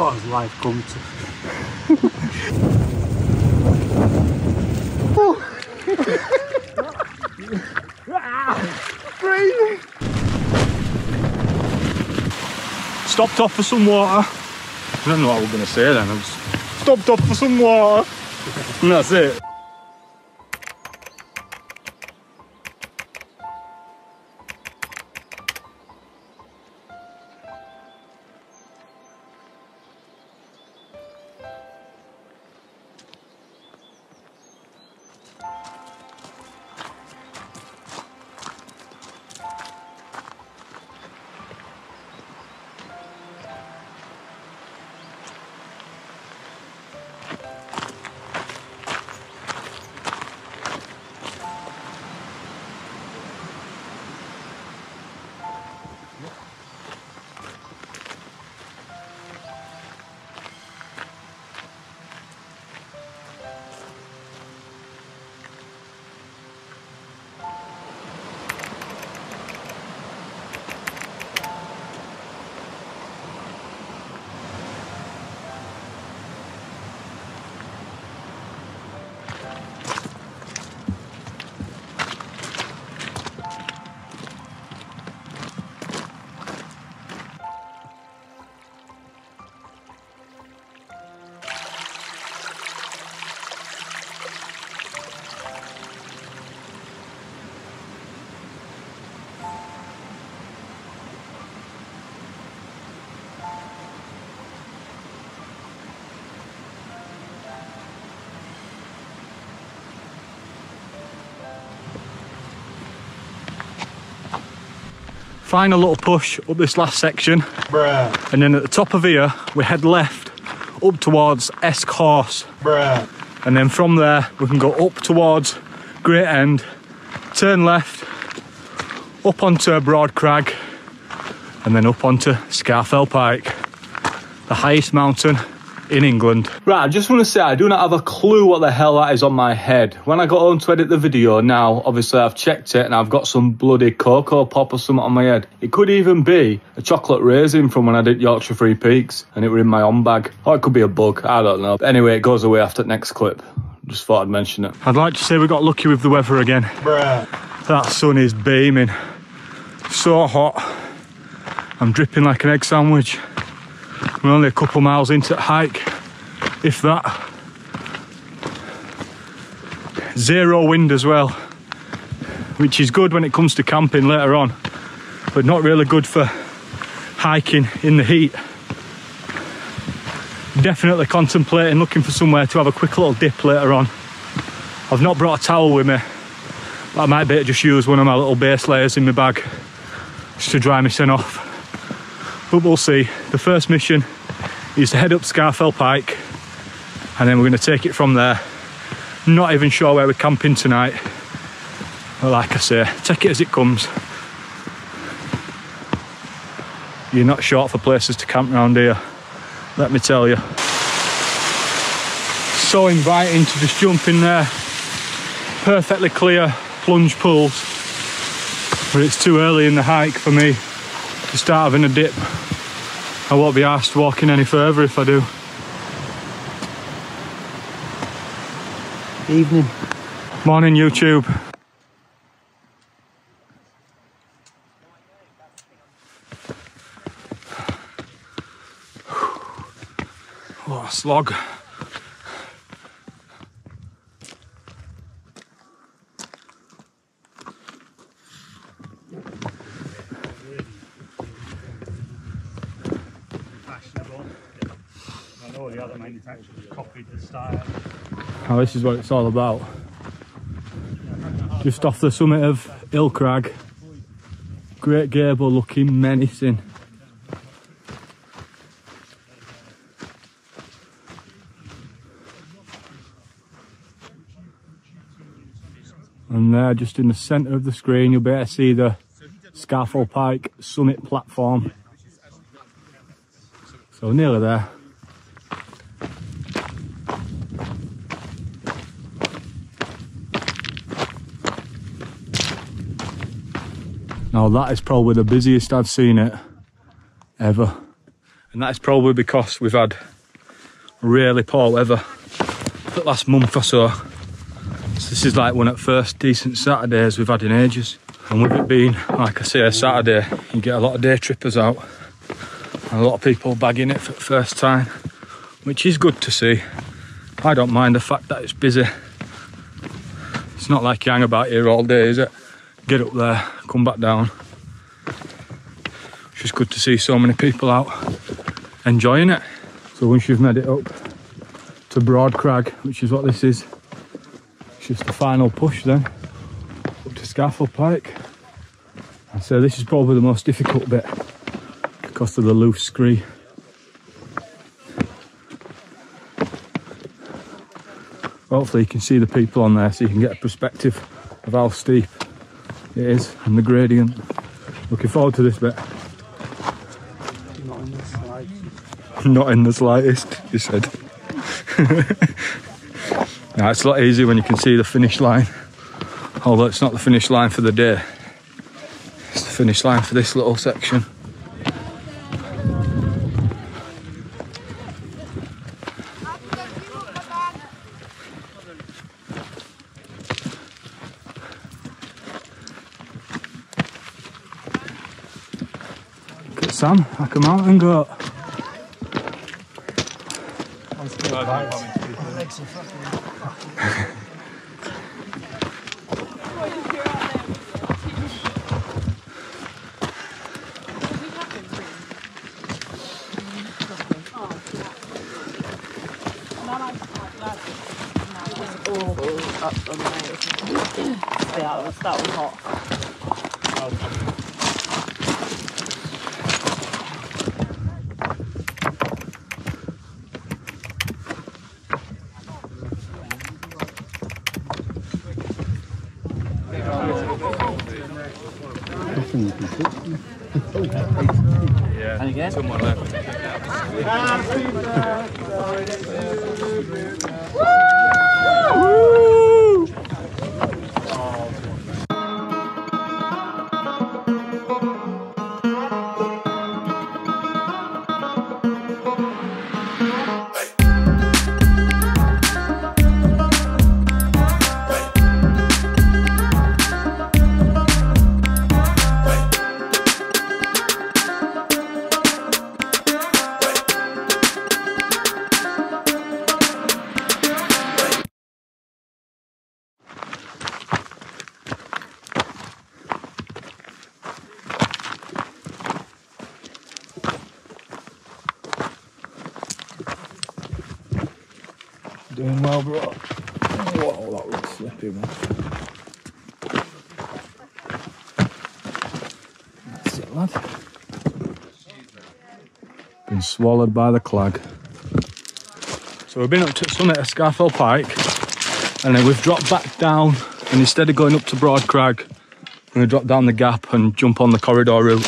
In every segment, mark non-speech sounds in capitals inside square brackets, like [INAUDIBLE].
Oh, his life come to. [LAUGHS] Stopped off for some water. I don't know what we're going to say then. I was stopped off for some water. And [LAUGHS] that's it. Final little push up this last section. Bruh, And then at the top of here, we head left up towards Esk Hause. bruh. And then from there, we can go up towards Great End, turn left, up onto Broad Crag, and then up onto Scafell Pike, the highest mountain in England. Right, I just want to say I do not have a clue what the hell that is on my head. When I got home to edit the video, now obviously I've checked it and I've got some bloody cocoa pop or something on my head. It could even be a chocolate raisin from when I did Yorkshire Free Peaks and it were in my on bag. Or it could be a bug, I don't know. Anyway, it goes away after the next clip. Just thought I'd mention it. I'd like to say we got lucky with the weather again. Bruh. That sun is beaming. So hot. I'm dripping like an egg sandwich. We're only a couple miles into the hike, if that. Zero wind as well, which is good when it comes to camping later on, but not really good for hiking in the heat. Definitely contemplating looking for somewhere to have a quick little dip later on. I've not brought a towel with me, but I might be able to just use one of my little base layers in my bag just to dry my sin off. But we'll see. The first mission is to head up Scafell Pike and then we're going to take it from there. Not even sure where we're camping tonight. But like I say, take it as it comes. You're not short for places to camp around here, let me tell you. So inviting to just jump in there. Perfectly clear plunge pools, but it's too early in the hike for me to start having a dip. I won't be asked walking any further if I do. Evening. Morning, YouTube. A slog. I know the other manufacturers copied the style. Now this is what it's all about. Just off the summit of Ill Crag. Great gable looking menacing. And there, just in the centre of the screen, you'll be able to see the Scafell Pike summit platform. So nearly there. Now that is probably the busiest I've seen it ever. And that is probably because we've had really poor weather for the last month or so. so. This is like one of the first decent Saturdays we've had in ages. And with it being, like I say, a Saturday, you get a lot of day trippers out. And a lot of people bagging it for the first time, which is good to see. I don't mind the fact that it's busy. It's not like you hang about here all day, is it? Get up there, come back down. It's just good to see so many people out enjoying it. So once you've made it up to Broad Crag, which is what this is, it's just the final push then up to Scafell Pike. And so this is probably the most difficult bit because of the loose scree. Hopefully you can see the people on there so you can get a perspective of how steep it is and the gradient. Looking forward to this bit. Not in the slightest. Not in the slightest, you said. [LAUGHS] now it's a lot easier when you can see the finish line. Although it's not the finish line for the day. It's the finish line for this little section. Sam, like a mountain goat. And again? Doing well, bro. Whoa, that looks slippy, man. That's it, lad. Been swallowed by the clag. So we've been up to summit of Scafell Pike, and then we've dropped back down, and instead of going up to Broad Crag, we're going to drop down the gap and jump on the corridor route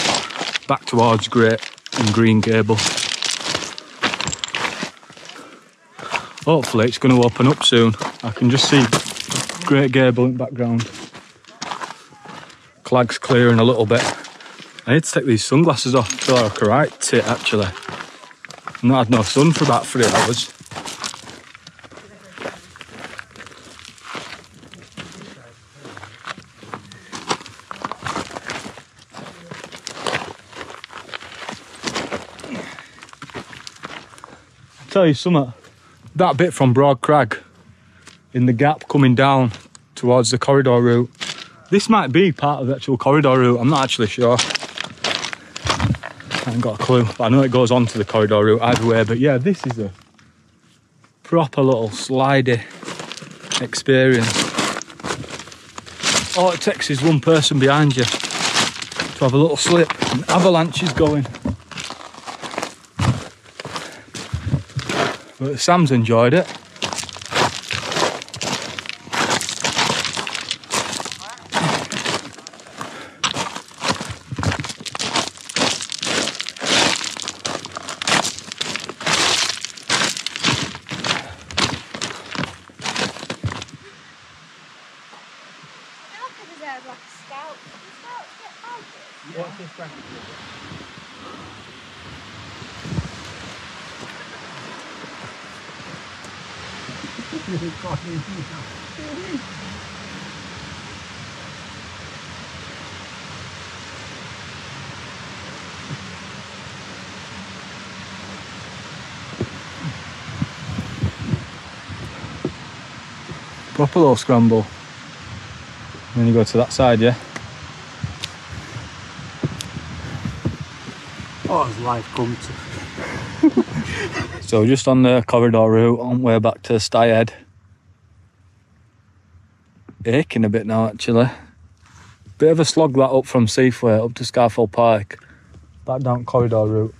back towards Great and Green Gable. Hopefully it's going to open up soon. I can just see Great Gable in the background. Clag's clearing a little bit. I need to take these sunglasses off. Like a right tit actually. I've not had no sun for about three hours. tell you something. That bit from Broad Crag in the gap coming down towards the corridor route. This might be part of the actual corridor route. I'm not actually sure. I haven't got a clue, but I know it goes on to the corridor route either way. But yeah, this is a proper little slidey experience. All it takes is one person behind you to have a little slip and avalanche is going. But Sam's enjoyed it. Yeah, like a scout. Scouts get badges. What's this bracket? Proper little scramble. Then you go to that side, yeah? Oh, as life come to. [LAUGHS] So just on the corridor route on way back to Styhead. Aching a bit now actually. Bit of a slog that up from Seathwaite up to Scafell Park. Back down corridor route.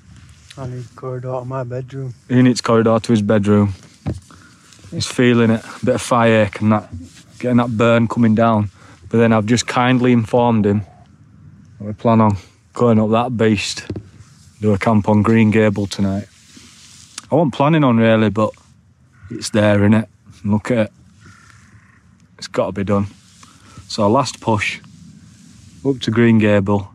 I need corridor to my bedroom. He needs corridor to his bedroom. He's feeling it, a bit of fire ache and that getting that burn coming down. But then I've just kindly informed him that we plan on going up that beast, do a camp on Green Gable tonight. I wasn't planning on really, but it's there, in it. Look at it. It's got to be done. So last push up to Green Gable.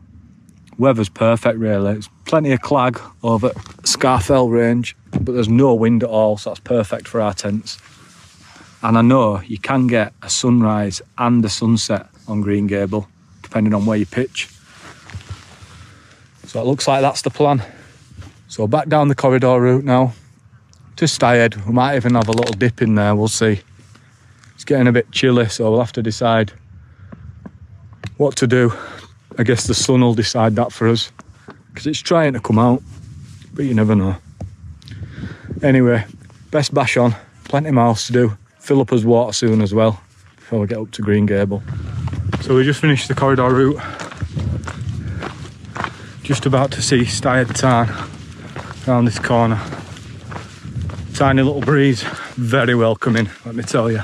Weather's perfect, really. It's plenty of clag over Scafell Range, but there's no wind at all, so that's perfect for our tents. And I know you can get a sunrise and a sunset on Green Gable, depending on where you pitch. So it looks like that's the plan. So back down the corridor route now to Styhead. We might even have a little dip in there, we'll see. It's getting a bit chilly, so we'll have to decide what to do. I guess the sun will decide that for us because it's trying to come out, but you never know. Anyway, best bash on, plenty miles to do. Fill up us water soon as well before we get up to Green Gable. So we just finished the corridor route. Just about to see Styhead Tarn around this corner. Tiny little breeze, very welcoming, let me tell you.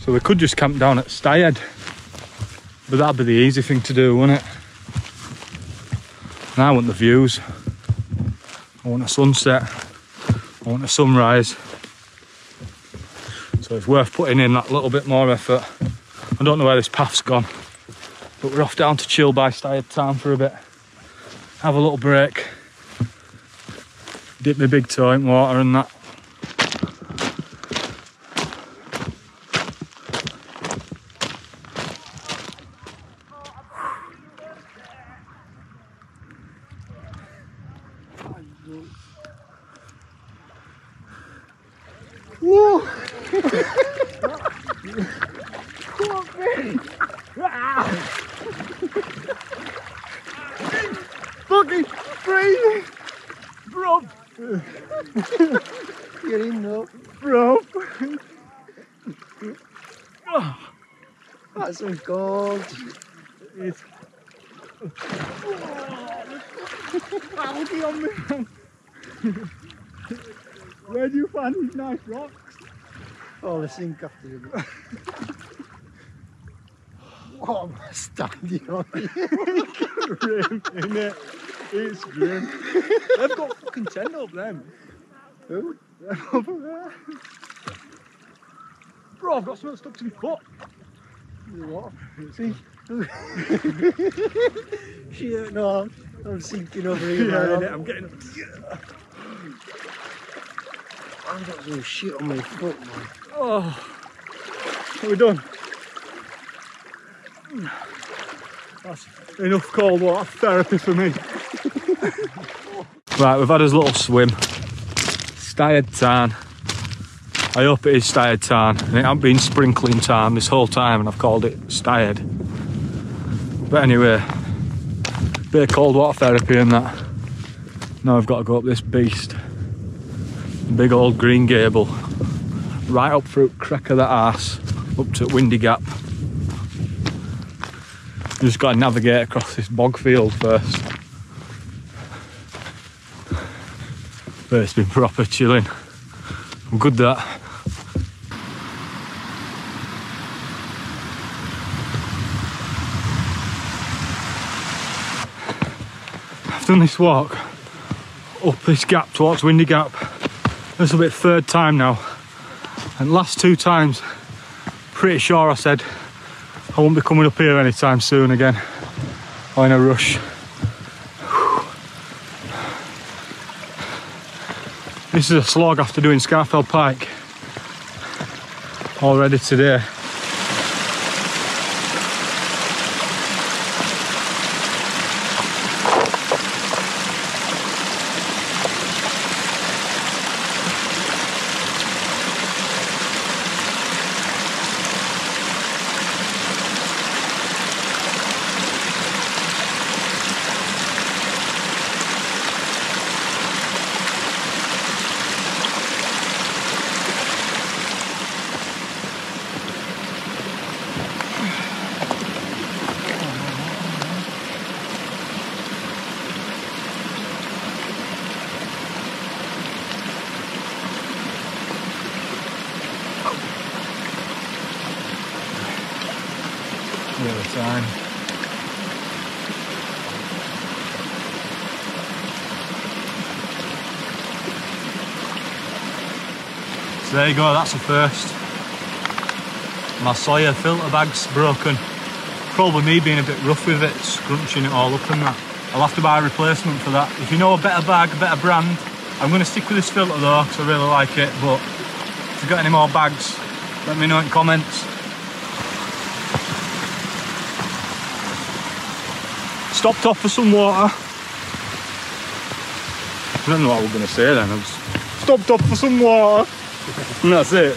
So we could just camp down at Styhead, but that'd be the easy thing to do, wouldn't it? And I want the views. I want a sunset. I want a sunrise. So it's worth putting in that little bit more effort. I don't know where this path's gone, but we're off down to chill by Styhead Tarn for a bit. Have a little break. Dip my big toe in water and that. Fucking freezing! Bro! Get in though. [LAUGHS] Bro! That's some gold. It's... Algae on me. Where do you find these nice rocks? Oh, the sink after you. [LAUGHS] What am I standing on here? Grim, innit? It's grim. They've got fucking tent up them. Who? Them over there. Bro, I've got something stuck to my foot. What? See? [LAUGHS] Shit, no, I'm, I'm sinking over here. Yeah, man. I'm getting. I've got some shit on my foot, man. Oh, are we done? That's enough cold water therapy for me. [LAUGHS] right, we've had us little swim. Styhead Tarn. I hope it is Styhead Tarn. And it hasn't been Sprinkling Tarn this whole time and I've called it Styhead. But anyway, bit of cold water therapy and that. Now I've got to go up this beast. Big old green gable. Right up through crack of the arse, up to Windy Gap. Just got to navigate across this bog field first. But it's been proper chilling. I'm good that. I've done this walk up this gap towards Windy Gap. This will be the third time now. And last two times, pretty sure I said I won't be coming up here anytime soon again. In a rush. This is a slog after doing Scafell Pike already today. So there you go, that's the first. My Sawyer filter bag's broken. Probably me being a bit rough with it, scrunching it all up and that. I'll have to buy a replacement for that. If you know a better bag, a better brand, I'm going to stick with this filter though, because I really like it. But if you've got any more bags, let me know in comments. Stopped off for some water. I don't know what we're going to say then. I was stopped off for some water. and that's it.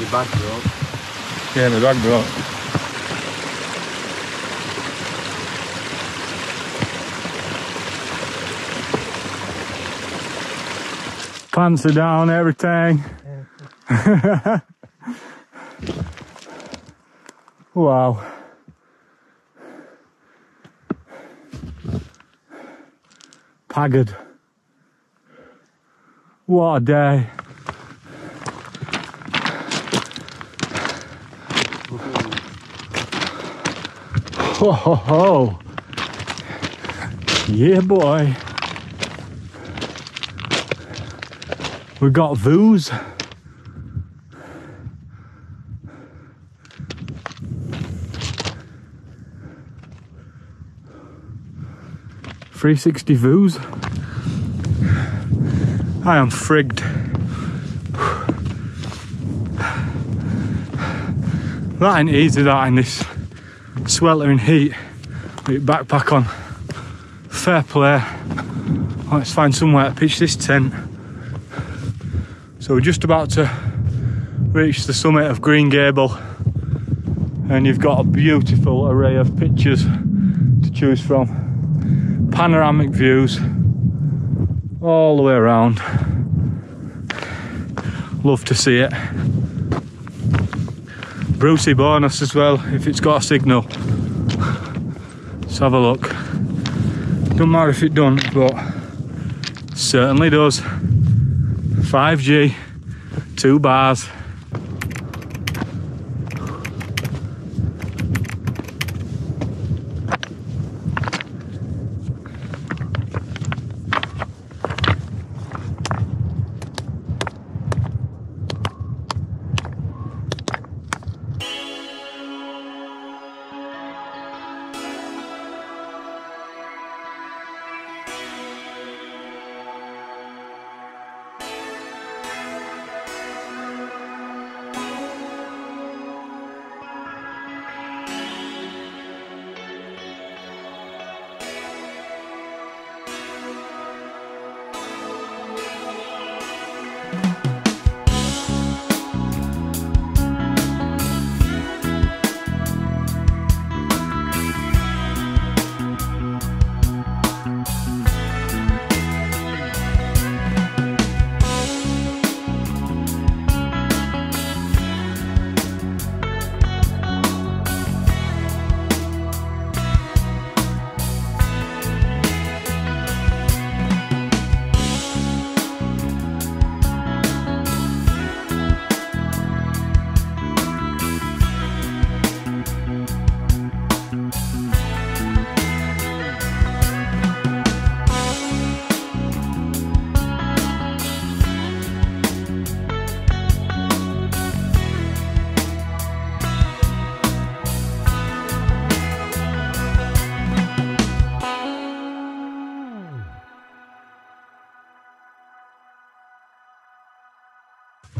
Your bag broke. Yeah, my bag broke. Pants are down, everything. [LAUGHS] wow. haggard. What a day. Ho ho ho. Yeah boy. We've got Voos. 360 views. I am frigged. That ain't easy, that in this sweltering heat with backpack on. Fair play. Let's find somewhere to pitch this tent. So we're just about to reach the summit of Green Gable and you've got a beautiful array of pictures to choose from. Panoramic views all the way around. Love to see it. Brucey bonus as well if it's got a signal. Let's have a look. Don't matter if it don't, but certainly does. 5G, two bars.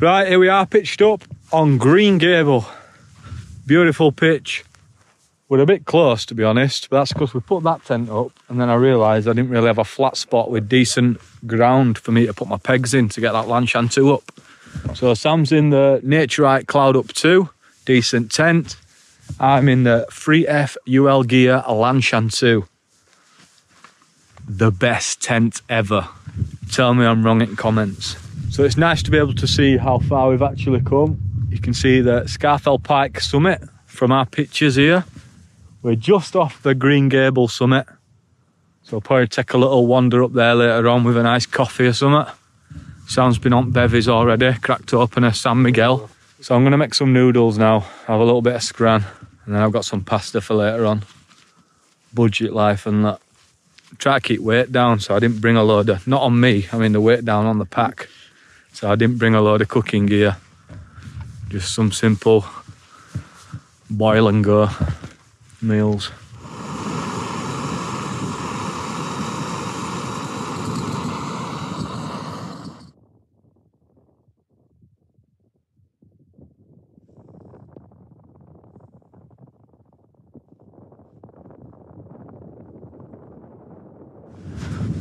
Right, here we are pitched up on Green Gable. Beautiful pitch. We're a bit close to be honest, but that's because we put that tent up and then I realised I didn't really have a flat spot with decent ground for me to put my pegs in to get that Lanshan 2 up. So Sam's in the Naturehike Cloud Up 2, decent tent. I'm in the 3F UL Gear Lanshan 2. The best tent ever. Tell me I'm wrong in comments. So it's nice to be able to see how far we've actually come. You can see the Scafell Pike summit from our pictures here. We're just off the Green Gable summit. So I'll probably take a little wander up there later on with a nice coffee or something. Sam's been on bevies already, cracked open a San Miguel. So I'm gonna make some noodles now, have a little bit of scran, and then I've got some pasta for later on. Budget life and that. Try to keep weight down, so I didn't bring a load of, not on me, I mean the weight down on the pack. So I didn't bring a load of cooking gear. Just some simple boil and go meals.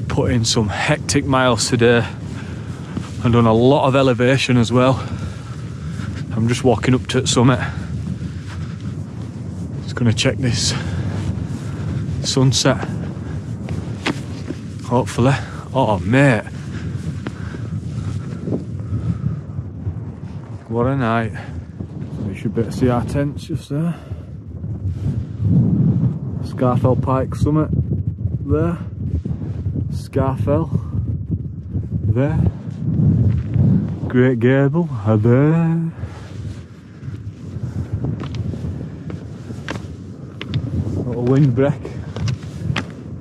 Put in some hectic miles today and done a lot of elevation as well. I'm just walking up to the summit. Just gonna check this sunset. Hopefully. Oh mate. What a night. We should better see our tents just there. Scafell Pike summit there. Scafell there. Great Gable are there. Little windbreak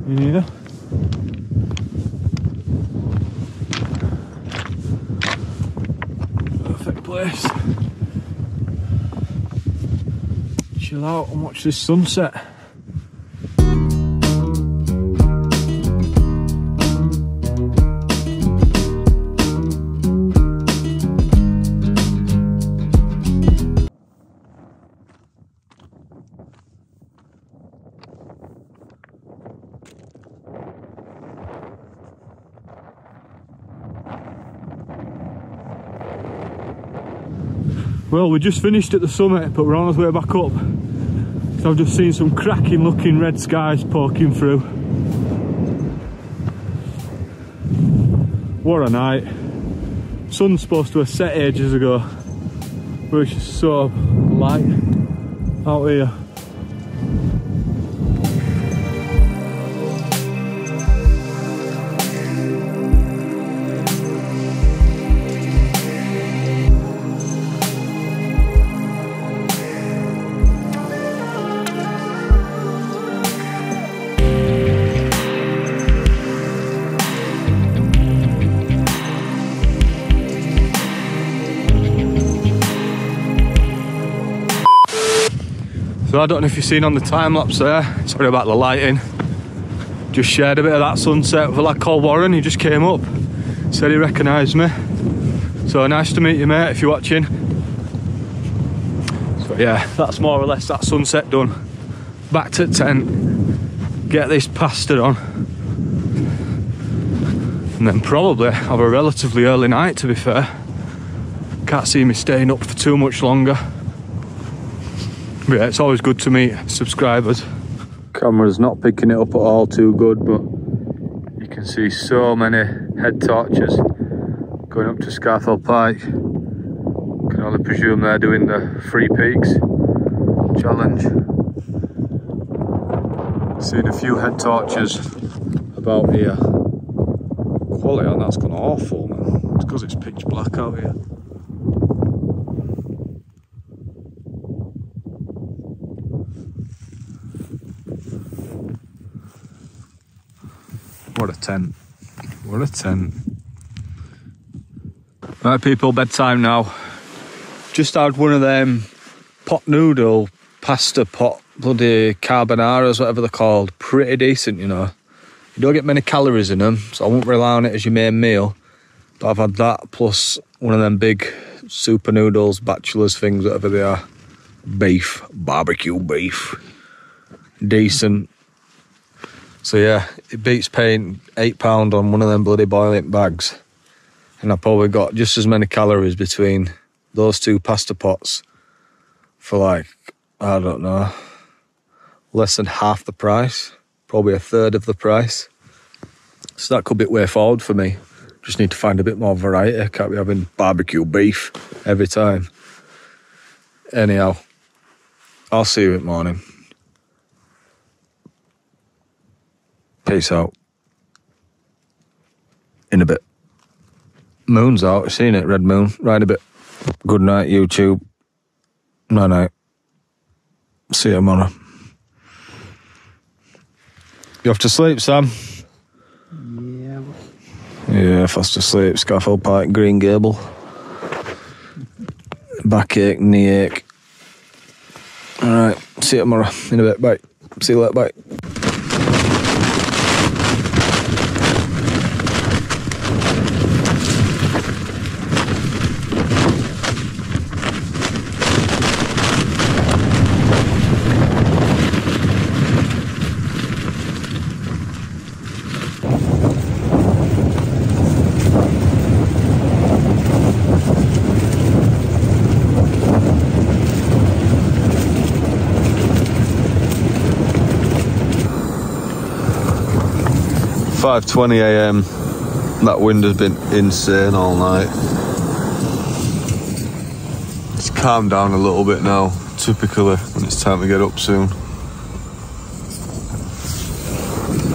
in here. Perfect place. Chill out and watch this sunset. Well, we just finished at the summit, but we're on our way back up. So I've just seen some cracking looking red skies poking through. What a night. Sun's supposed to have set ages ago, but it's just so light out here. So I don't know if you've seen on the time lapse there, sorry about the lighting. Just shared a bit of that sunset with a lad called Warren, he just came up, said he recognised me. So nice to meet you mate if you're watching. So yeah, that's more or less that sunset done. Back to tent, get this pasta on. And then probably have a relatively early night to be fair. Can't see me staying up for too much longer. Yeah, it's always good to meet subscribers. Camera's not picking it up at all too good, but you can see so many head torches going up to Scafell Pike. Can only presume they're doing the Three Peaks challenge. Seen a few head torches about here. Quality on that's gone awful, man. It's because it's pitch black out here. What a tent. What a tent. Right, people, bedtime now. Just had one of them pot noodle, pasta pot, bloody carbonaras, whatever they're called. Pretty decent, you know. You don't get many calories in them, so I won't rely on it as your main meal. But I've had that plus one of them big super noodles, bachelors things, whatever they are. Beef, barbecue beef, decent. So yeah, it beats paying eight pound on one of them bloody boiling bags, and I probably got just as many calories between those two pasta pots for like I don't know, less than half the price, probably a third of the price. So that could be way forward for me. Just need to find a bit more variety. Can't be having barbecue beef every time. Anyhow, I'll see you in the morning. Peace out. In a bit. Moon's out. Seen it, red moon. Right a bit. Good night, YouTube. Night night. See you tomorrow. You off to sleep, Sam? Yeah. Yeah, fast asleep. Scafell Pike, Green Gable. Backache, knee ache. Alright, see you tomorrow in a bit. Bye. See you later. Bye. Five twenty a.m. That wind has been insane all night. It's calmed down a little bit now. Typically, when it's time to get up soon.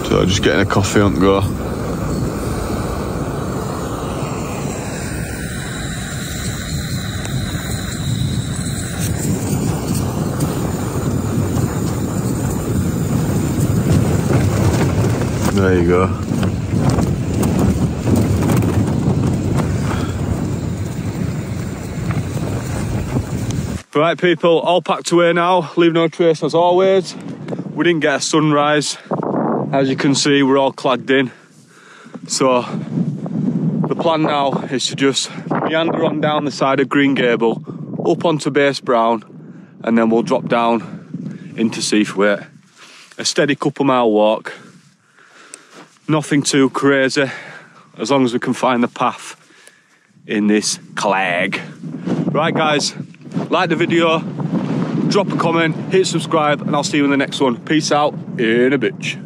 So just getting a coffee on the go. There you go. Right, people, all packed away now. Leave no trace as always. We didn't get a sunrise. As you can see, we're all clagged in. So, the plan now is to just meander on down the side of Green Gable, up onto Base Brown, and then we'll drop down into Seathwaite. A steady couple mile walk. Nothing too crazy, as long as we can find the path in this clag. Right, guys, like the video, drop a comment, hit subscribe, and I'll see you in the next one. Peace out in a bitch.